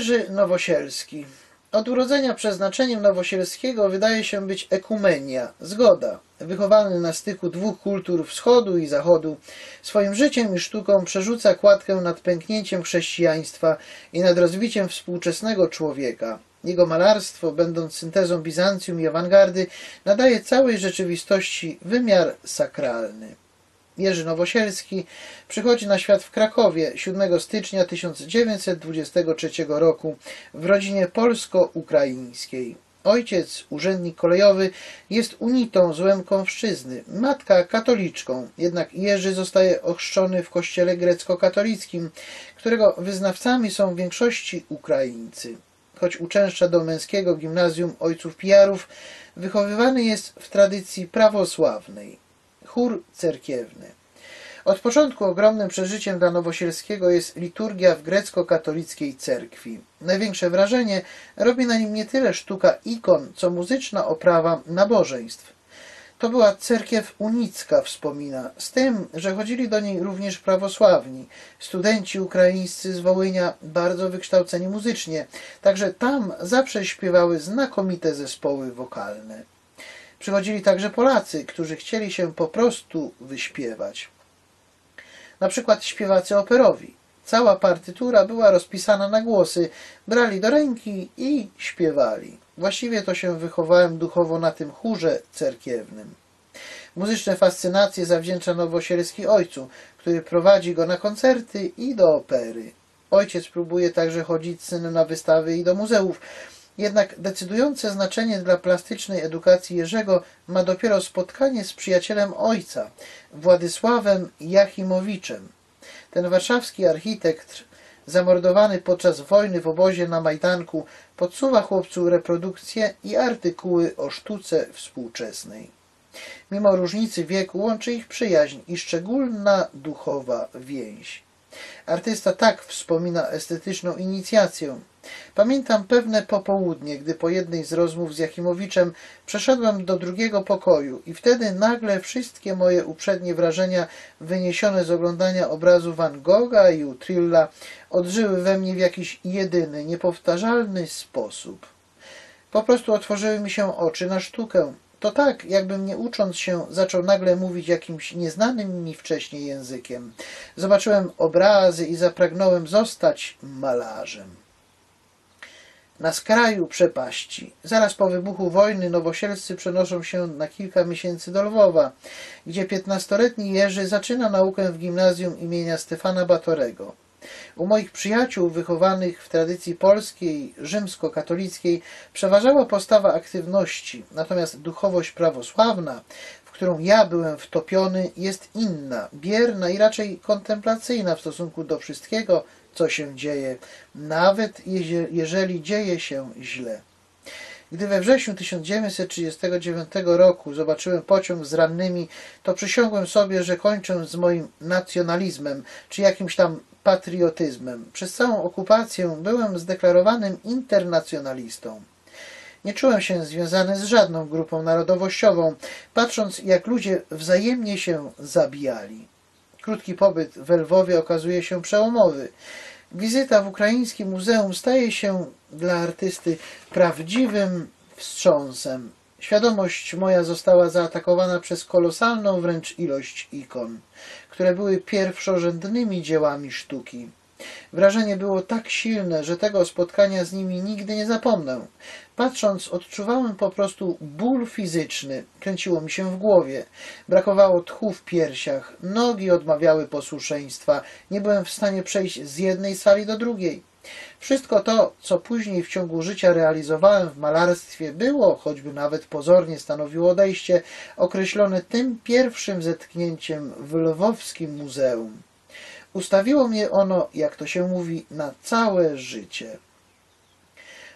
Jerzy Nowosielski. Od urodzenia przeznaczeniem Nowosielskiego wydaje się być ekumenia, zgoda. Wychowany na styku dwóch kultur wschodu i zachodu, swoim życiem i sztuką przerzuca kładkę nad pęknięciem chrześcijaństwa i nad rozbiciem współczesnego człowieka. Jego malarstwo, będąc syntezą Bizancjum i awangardy, nadaje całej rzeczywistości wymiar sakralny. Jerzy Nowosielski przychodzi na świat w Krakowie 7 stycznia 1923 roku w rodzinie polsko-ukraińskiej. Ojciec, urzędnik kolejowy, jest unitą z Łemkowszczyzny, matka katoliczką, jednak Jerzy zostaje ochrzczony w kościele grecko-katolickim, którego wyznawcami są w większości Ukraińcy. Choć uczęszcza do męskiego gimnazjum ojców pijarów, wychowywany jest w tradycji prawosławnej chór cerkiewny. Od początku ogromnym przeżyciem dla Nowosielskiego jest liturgia w grecko-katolickiej cerkwi. Największe wrażenie robi na nim nie tyle sztuka ikon, co muzyczna oprawa nabożeństw. To była cerkiew unicka, wspomina, z tym, że chodzili do niej również prawosławni, studenci ukraińscy z Wołynia, bardzo wykształceni muzycznie, także tam zawsze śpiewały znakomite zespoły wokalne. Przychodzili także Polacy, którzy chcieli się po prostu wyśpiewać. Na przykład śpiewacy operowi. Cała partytura była rozpisana na głosy, brali do ręki i śpiewali. Właściwie to się wychowałem duchowo na tym chórze cerkiewnym. Muzyczne fascynacje zawdzięcza Nowosielski ojcu, który prowadzi go na koncerty i do opery. Ojciec próbuje także chodzić z synem na wystawy i do muzeów, jednak decydujące znaczenie dla plastycznej edukacji Jerzego ma dopiero spotkanie z przyjacielem ojca, Władysławem Jachimowiczem. Ten warszawski architekt, zamordowany podczas wojny w obozie na Majdanku, podsuwa chłopcu reprodukcje i artykuły o sztuce współczesnej. Mimo różnicy wieku łączy ich przyjaźń i szczególna duchowa więź. Artysta tak wspomina estetyczną inicjację. Pamiętam pewne popołudnie, gdy po jednej z rozmów z Jakimowiczem przeszedłem do drugiego pokoju i wtedy nagle wszystkie moje uprzednie wrażenia wyniesione z oglądania obrazu Van Gogha i Utrilla odżyły we mnie w jakiś jedyny, niepowtarzalny sposób. Po prostu otworzyły mi się oczy na sztukę, to tak, jakbym nie ucząc się, zaczął nagle mówić jakimś nieznanym mi wcześniej językiem. Zobaczyłem obrazy i zapragnąłem zostać malarzem. Na skraju przepaści. Zaraz po wybuchu wojny nowosielscy przenoszą się na kilka miesięcy do Lwowa, gdzie piętnastoletni Jerzy zaczyna naukę w gimnazjum imienia Stefana Batorego. U moich przyjaciół wychowanych w tradycji polskiej, rzymskokatolickiej przeważała postawa aktywności, natomiast duchowość prawosławna, w którą ja byłem wtopiony, jest inna, bierna i raczej kontemplacyjna w stosunku do wszystkiego, co się dzieje, nawet jeżeli dzieje się źle. Gdy we wrześniu 1939 roku zobaczyłem pociąg z rannymi, to przysiągłem sobie, że kończę z moim nacjonalizmem, czy jakimś tam patriotyzmem. Przez całą okupację byłem zdeklarowanym internacjonalistą. Nie czułem się związany z żadną grupą narodowościową, patrząc jak ludzie wzajemnie się zabijali. Krótki pobyt w Lwowie okazuje się przełomowy. Wizyta w ukraińskim muzeum staje się dla artysty prawdziwym wstrząsem. Świadomość moja została zaatakowana przez kolosalną wręcz ilość ikon, które były pierwszorzędnymi dziełami sztuki. Wrażenie było tak silne, że tego spotkania z nimi nigdy nie zapomnę. Patrząc, odczuwałem po prostu ból fizyczny. Kręciło mi się w głowie. Brakowało tchu w piersiach. Nogi odmawiały posłuszeństwa. Nie byłem w stanie przejść z jednej sali do drugiej. Wszystko to, co później w ciągu życia realizowałem w malarstwie, było, choćby nawet pozornie stanowiło odejście, określone tym pierwszym zetknięciem w lwowskim muzeum. Ustawiło mnie ono, jak to się mówi, na całe życie.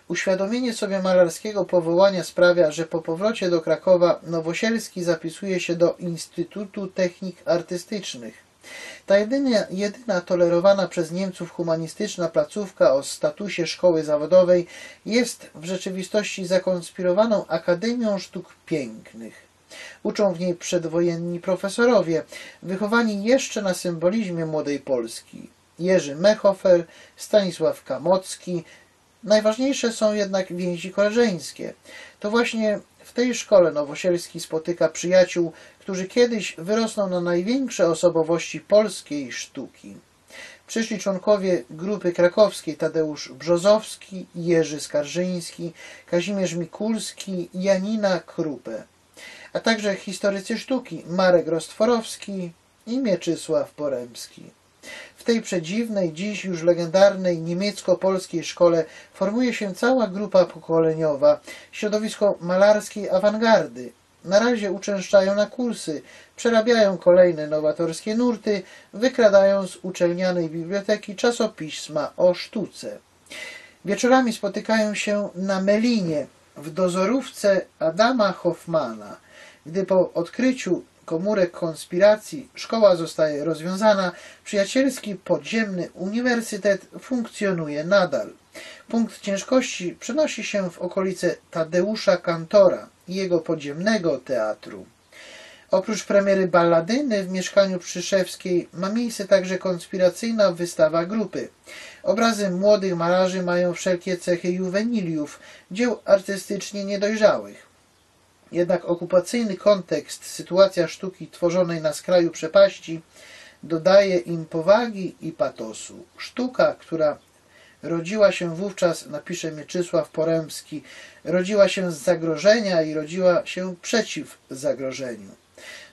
Uświadomienie sobie malarskiego powołania sprawia, że po powrocie do Krakowa Nowosielski zapisuje się do Instytutu Technik Artystycznych. Ta jedyna, tolerowana przez Niemców humanistyczna placówka o statusie szkoły zawodowej jest w rzeczywistości zakonspirowaną Akademią Sztuk Pięknych. Uczą w niej przedwojenni profesorowie, wychowani jeszcze na symbolizmie młodej Polski. Jerzy Mechofer, Stanisław Kamocki. Najważniejsze są jednak więzi koleżeńskie. To właśnie w tej szkole Nowosielski spotyka przyjaciół, którzy kiedyś wyrosną na największe osobowości polskiej sztuki. Przyszli członkowie grupy krakowskiej Tadeusz Brzozowski, Jerzy Skarżyński, Kazimierz Mikulski, Janina Krupę, a także historycy sztuki Marek Rostworowski i Mieczysław Poremski. W tej przedziwnej, dziś już legendarnej niemiecko-polskiej szkole formuje się cała grupa pokoleniowa, środowisko malarskiej awangardy. Na razie uczęszczają na kursy, przerabiają kolejne nowatorskie nurty, wykradają z uczelnianej biblioteki czasopisma o sztuce. Wieczorami spotykają się na Melinie, w dozorówce Adama Hoffmana. Gdy po odkryciu komórek konspiracji szkoła zostaje rozwiązana, przyjacielski podziemny uniwersytet funkcjonuje nadal. Punkt ciężkości przenosi się w okolice Tadeusza Kantora i jego podziemnego teatru. Oprócz premiery balladyny w mieszkaniu Przyszewskiej ma miejsce także konspiracyjna wystawa grupy. Obrazy młodych malarzy mają wszelkie cechy juweniliów, dzieł artystycznie niedojrzałych. Jednak okupacyjny kontekst, sytuacja sztuki tworzonej na skraju przepaści dodaje im powagi i patosu. Sztuka, która rodziła się wówczas, napisze Mieczysław Poremski, rodziła się z zagrożenia i rodziła się przeciw zagrożeniu.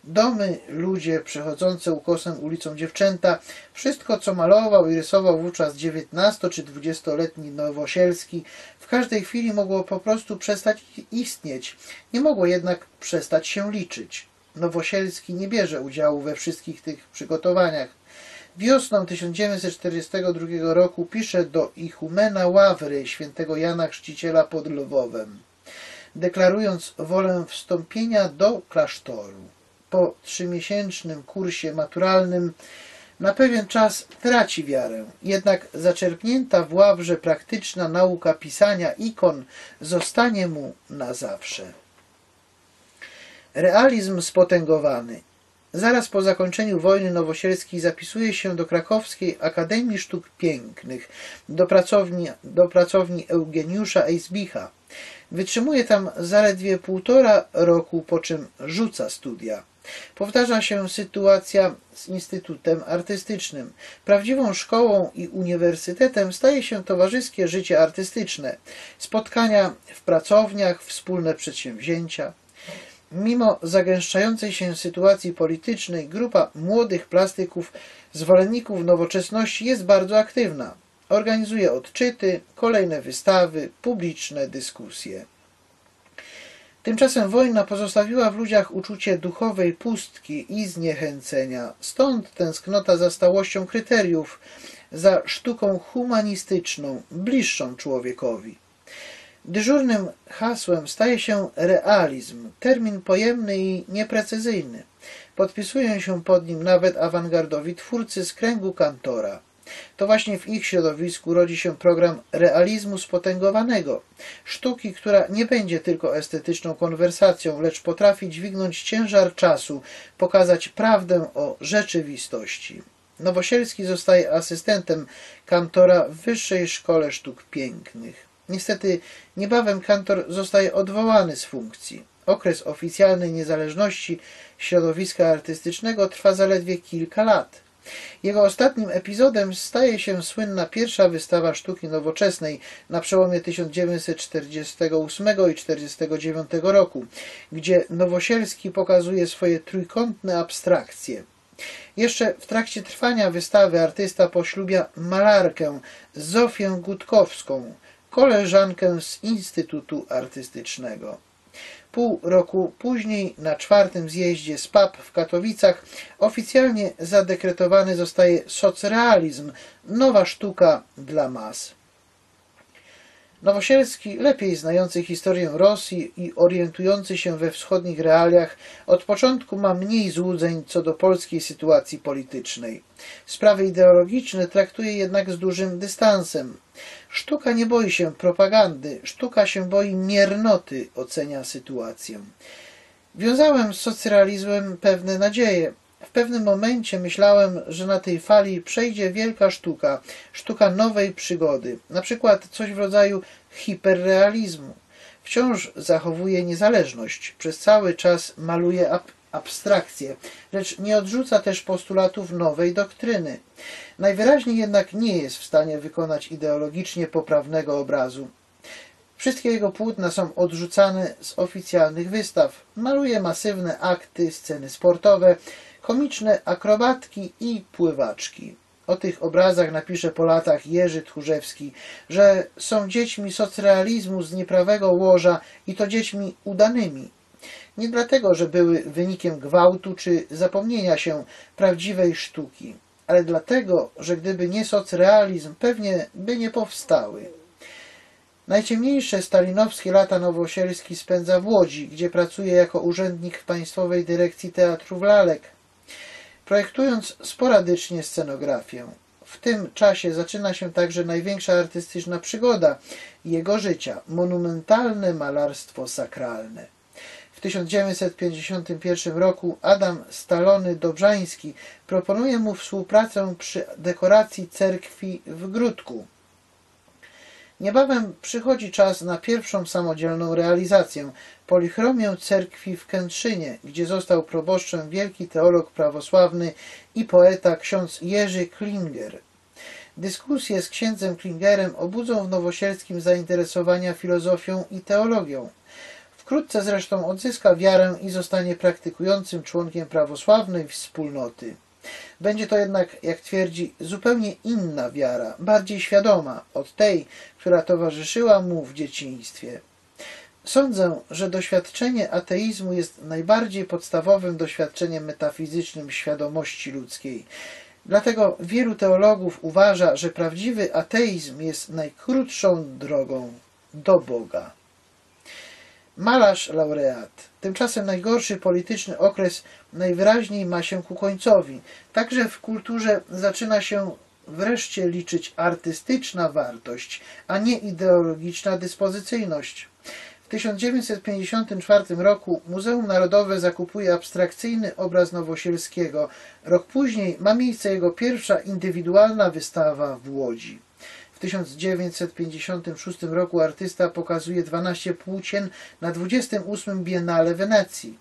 Domy, ludzie przechodzące ukosem ulicą dziewczęta, wszystko co malował i rysował wówczas 19 czy 20-letni Nowosielski, w każdej chwili mogło po prostu przestać istnieć, nie mogło jednak przestać się liczyć. Nowosielski nie bierze udziału we wszystkich tych przygotowaniach. Wiosną 1942 roku pisze do Ichumena Ławry świętego Jana Chrzciciela pod Lwowem, deklarując wolę wstąpienia do klasztoru po trzymiesięcznym kursie maturalnym na pewien czas traci wiarę. Jednak zaczerpnięta w ławrze praktyczna nauka pisania ikon zostanie mu na zawsze. Realizm spotęgowany. Zaraz po zakończeniu wojny Nowosielski zapisuje się do Krakowskiej Akademii Sztuk Pięknych, do pracowni, do pracowni Eugeniusza Eisbicha. Wytrzymuje tam zaledwie półtora roku, po czym rzuca studia. Powtarza się sytuacja z Instytutem Artystycznym. Prawdziwą szkołą i uniwersytetem staje się towarzyskie życie artystyczne, spotkania w pracowniach, wspólne przedsięwzięcia. Mimo zagęszczającej się sytuacji politycznej, grupa młodych plastyków, zwolenników nowoczesności jest bardzo aktywna. Organizuje odczyty, kolejne wystawy, publiczne dyskusje. Tymczasem wojna pozostawiła w ludziach uczucie duchowej pustki i zniechęcenia. Stąd tęsknota za stałością kryteriów, za sztuką humanistyczną, bliższą człowiekowi. Dyżurnym hasłem staje się realizm, termin pojemny i nieprecyzyjny. Podpisują się pod nim nawet awangardowi twórcy z kręgu kantora. To właśnie w ich środowisku rodzi się program realizmu spotęgowanego, sztuki, która nie będzie tylko estetyczną konwersacją, lecz potrafi dźwignąć ciężar czasu, pokazać prawdę o rzeczywistości. Nowosielski zostaje asystentem kantora w Wyższej Szkole Sztuk Pięknych. Niestety niebawem kantor zostaje odwołany z funkcji. Okres oficjalnej niezależności środowiska artystycznego trwa zaledwie kilka lat. Jego ostatnim epizodem staje się słynna pierwsza wystawa sztuki nowoczesnej na przełomie 1948 i 1949 roku, gdzie Nowosielski pokazuje swoje trójkątne abstrakcje. Jeszcze w trakcie trwania wystawy artysta poślubia malarkę Zofię Gutkowską, koleżankę z Instytutu Artystycznego. Pół roku później, na czwartym zjeździe SPAP w Katowicach, oficjalnie zadekretowany zostaje socrealizm, nowa sztuka dla mas. Nowosielski, lepiej znający historię Rosji i orientujący się we wschodnich realiach, od początku ma mniej złudzeń co do polskiej sytuacji politycznej. Sprawy ideologiczne traktuje jednak z dużym dystansem. Sztuka nie boi się propagandy, sztuka się boi miernoty, ocenia sytuację. Wiązałem z socrealizmem pewne nadzieje. W pewnym momencie myślałem, że na tej fali przejdzie wielka sztuka, sztuka nowej przygody, na przykład coś w rodzaju hiperrealizmu. Wciąż zachowuje niezależność, przez cały czas maluje ab abstrakcje, lecz nie odrzuca też postulatów nowej doktryny. Najwyraźniej jednak nie jest w stanie wykonać ideologicznie poprawnego obrazu. Wszystkie jego płótna są odrzucane z oficjalnych wystaw. Maluje masywne akty, sceny sportowe, komiczne akrobatki i pływaczki. O tych obrazach napisze po latach Jerzy Tchórzewski, że są dziećmi socrealizmu z nieprawego łoża i to dziećmi udanymi. Nie dlatego, że były wynikiem gwałtu czy zapomnienia się prawdziwej sztuki, ale dlatego, że gdyby nie socrealizm, pewnie by nie powstały. Najciemniejsze stalinowskie lata Nowosielski spędza w Łodzi, gdzie pracuje jako urzędnik w Państwowej Dyrekcji Teatrów Lalek, projektując sporadycznie scenografię. W tym czasie zaczyna się także największa artystyczna przygoda jego życia monumentalne malarstwo sakralne. W 1951 roku Adam Stalony Dobrzański proponuje mu współpracę przy dekoracji cerkwi w Grudku. Niebawem przychodzi czas na pierwszą samodzielną realizację polichromię cerkwi w Kętrzynie, gdzie został proboszczem wielki teolog prawosławny i poeta ksiądz Jerzy Klinger. Dyskusje z księdzem Klingerem obudzą w Nowosielskim zainteresowania filozofią i teologią. Wkrótce zresztą odzyska wiarę i zostanie praktykującym członkiem prawosławnej wspólnoty. Będzie to jednak, jak twierdzi, zupełnie inna wiara, bardziej świadoma od tej, która towarzyszyła mu w dzieciństwie. Sądzę, że doświadczenie ateizmu jest najbardziej podstawowym doświadczeniem metafizycznym świadomości ludzkiej. Dlatego wielu teologów uważa, że prawdziwy ateizm jest najkrótszą drogą do Boga. Malarz laureat. Tymczasem najgorszy polityczny okres najwyraźniej ma się ku końcowi. Także w kulturze zaczyna się wreszcie liczyć artystyczna wartość, a nie ideologiczna dyspozycyjność. W 1954 roku Muzeum Narodowe zakupuje abstrakcyjny obraz Nowosielskiego. Rok później ma miejsce jego pierwsza indywidualna wystawa w Łodzi. W 1956 roku artysta pokazuje 12 płócien na 28 Biennale Wenecji.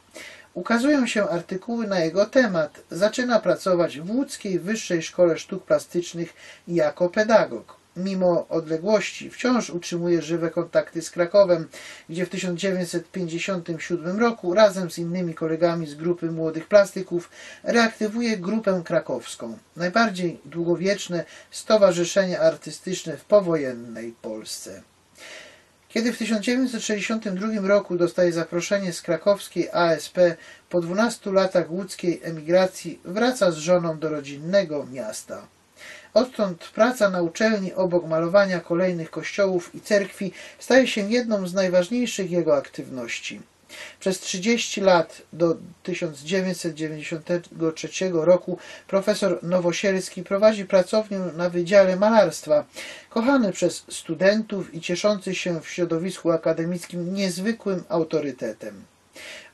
Ukazują się artykuły na jego temat. Zaczyna pracować w Łódzkiej Wyższej Szkole Sztuk Plastycznych jako pedagog. Mimo odległości wciąż utrzymuje żywe kontakty z Krakowem, gdzie w 1957 roku razem z innymi kolegami z grupy młodych plastyków reaktywuje grupę krakowską, najbardziej długowieczne stowarzyszenie artystyczne w powojennej Polsce. Kiedy w 1962 roku dostaje zaproszenie z krakowskiej ASP, po 12 latach łódzkiej emigracji wraca z żoną do rodzinnego miasta. Odtąd praca na uczelni obok malowania kolejnych kościołów i cerkwi staje się jedną z najważniejszych jego aktywności. Przez 30 lat do 1993 roku profesor Nowosielski prowadzi pracownię na Wydziale Malarstwa, kochany przez studentów i cieszący się w środowisku akademickim niezwykłym autorytetem.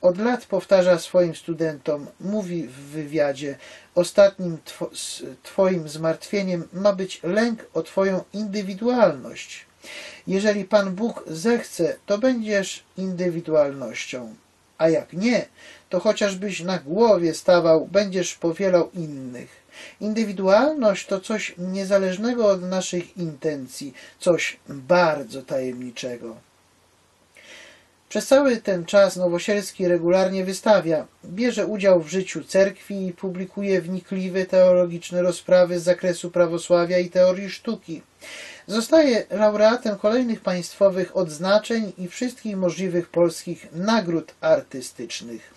Od lat powtarza swoim studentom, mówi w wywiadzie, ostatnim two, Twoim zmartwieniem ma być lęk o Twoją indywidualność. Jeżeli Pan Bóg zechce, to będziesz indywidualnością, a jak nie, to chociażbyś na głowie stawał, będziesz powielał innych. Indywidualność to coś niezależnego od naszych intencji, coś bardzo tajemniczego. Przez cały ten czas Nowosielski regularnie wystawia, bierze udział w życiu cerkwi i publikuje wnikliwe teologiczne rozprawy z zakresu prawosławia i teorii sztuki. Zostaje laureatem kolejnych państwowych odznaczeń i wszystkich możliwych polskich nagród artystycznych.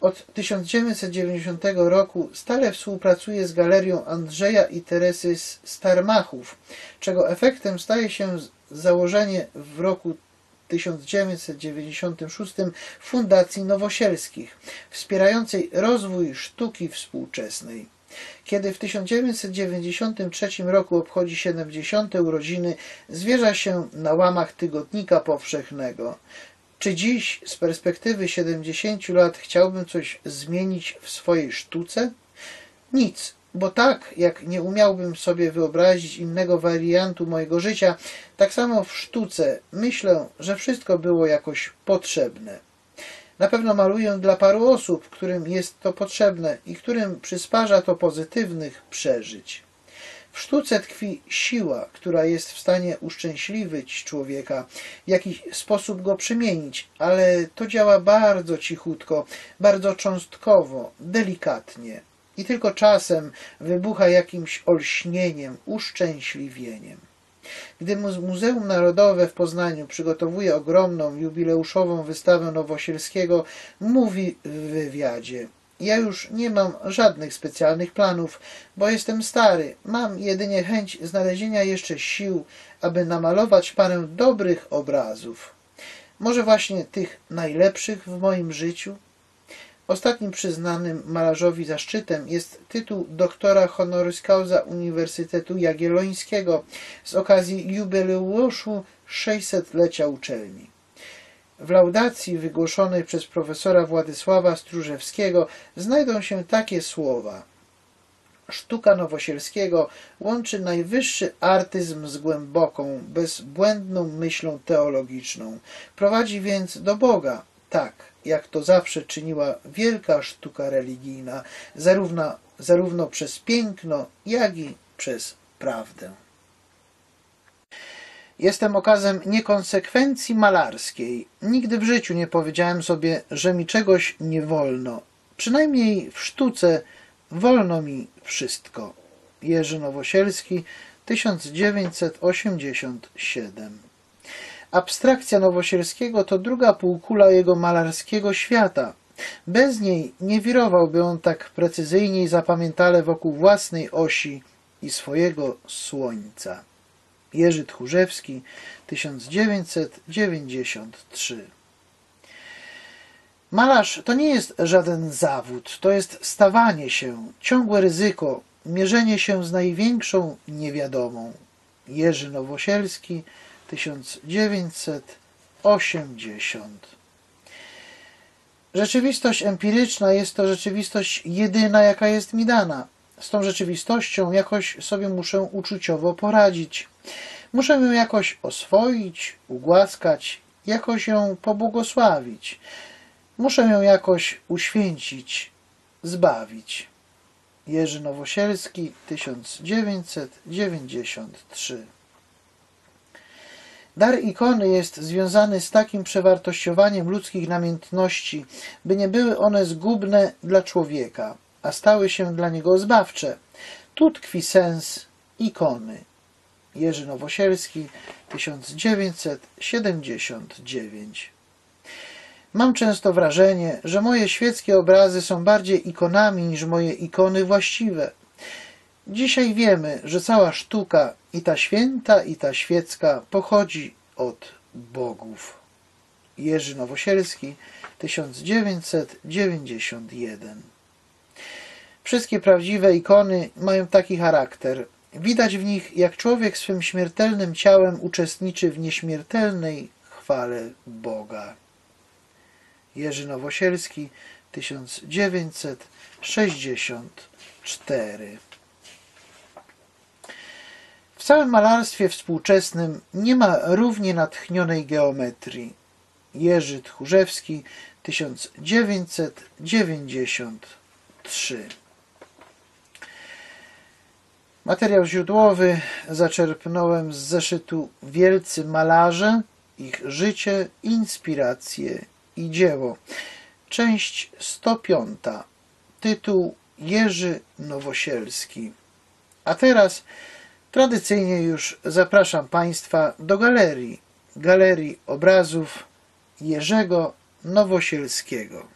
Od 1990 roku stale współpracuje z galerią Andrzeja i Teresy Starmachów, czego efektem staje się założenie w roku 1996 Fundacji Nowosielskich, wspierającej rozwój sztuki współczesnej. Kiedy w 1993 roku obchodzi 70. urodziny, zwierza się na łamach Tygodnika Powszechnego. Czy dziś, z perspektywy 70 lat, chciałbym coś zmienić w swojej sztuce? Nic, bo tak jak nie umiałbym sobie wyobrazić innego wariantu mojego życia, tak samo w sztuce myślę, że wszystko było jakoś potrzebne. Na pewno maluję dla paru osób, którym jest to potrzebne i którym przysparza to pozytywnych przeżyć. W sztuce tkwi siła, która jest w stanie uszczęśliwić człowieka, w jakiś sposób go przemienić, ale to działa bardzo cichutko, bardzo cząstkowo, delikatnie i tylko czasem wybucha jakimś olśnieniem, uszczęśliwieniem. Gdy Muzeum Narodowe w Poznaniu przygotowuje ogromną jubileuszową wystawę Nowosielskiego, mówi w wywiadzie ja już nie mam żadnych specjalnych planów, bo jestem stary. Mam jedynie chęć znalezienia jeszcze sił, aby namalować parę dobrych obrazów. Może właśnie tych najlepszych w moim życiu? Ostatnim przyznanym malarzowi zaszczytem jest tytuł doktora honoris causa Uniwersytetu Jagiellońskiego z okazji jubileuszu 600-lecia uczelni. W laudacji wygłoszonej przez profesora Władysława Stróżewskiego znajdą się takie słowa. Sztuka Nowosielskiego łączy najwyższy artyzm z głęboką, bezbłędną myślą teologiczną. Prowadzi więc do Boga, tak jak to zawsze czyniła wielka sztuka religijna, zarówno, zarówno przez piękno, jak i przez prawdę. Jestem okazem niekonsekwencji malarskiej. Nigdy w życiu nie powiedziałem sobie, że mi czegoś nie wolno. Przynajmniej w sztuce wolno mi wszystko. Jerzy Nowosielski, 1987 Abstrakcja Nowosielskiego to druga półkula jego malarskiego świata. Bez niej nie wirowałby on tak precyzyjnie i zapamiętale wokół własnej osi i swojego słońca. Jerzy Tchórzewski, 1993 Malarz to nie jest żaden zawód, to jest stawanie się, ciągłe ryzyko, mierzenie się z największą niewiadomą. Jerzy Nowosielski, 1980 Rzeczywistość empiryczna jest to rzeczywistość jedyna, jaka jest mi dana. Z tą rzeczywistością jakoś sobie muszę uczuciowo poradzić. Muszę ją jakoś oswoić, ugłaskać, jakoś ją pobłogosławić. Muszę ją jakoś uświęcić, zbawić. Jerzy Nowosielski, 1993 Dar ikony jest związany z takim przewartościowaniem ludzkich namiętności, by nie były one zgubne dla człowieka, a stały się dla niego zbawcze. Tu tkwi sens ikony. Jerzy Nowosielski, 1979 Mam często wrażenie, że moje świeckie obrazy są bardziej ikonami niż moje ikony właściwe. Dzisiaj wiemy, że cała sztuka, i ta święta, i ta świecka, pochodzi od bogów. Jerzy Nowosielski, 1991 Wszystkie prawdziwe ikony mają taki charakter. Widać w nich, jak człowiek swym śmiertelnym ciałem uczestniczy w nieśmiertelnej chwale Boga. Jerzy Nowosielski, 1964 W całym malarstwie współczesnym nie ma równie natchnionej geometrii. Jerzy Tchórzewski, 1993 Materiał źródłowy zaczerpnąłem z zeszytu Wielcy Malarze, ich życie, inspiracje i dzieło. Część 105. Tytuł Jerzy Nowosielski. A teraz tradycyjnie już zapraszam Państwa do galerii, galerii obrazów Jerzego Nowosielskiego.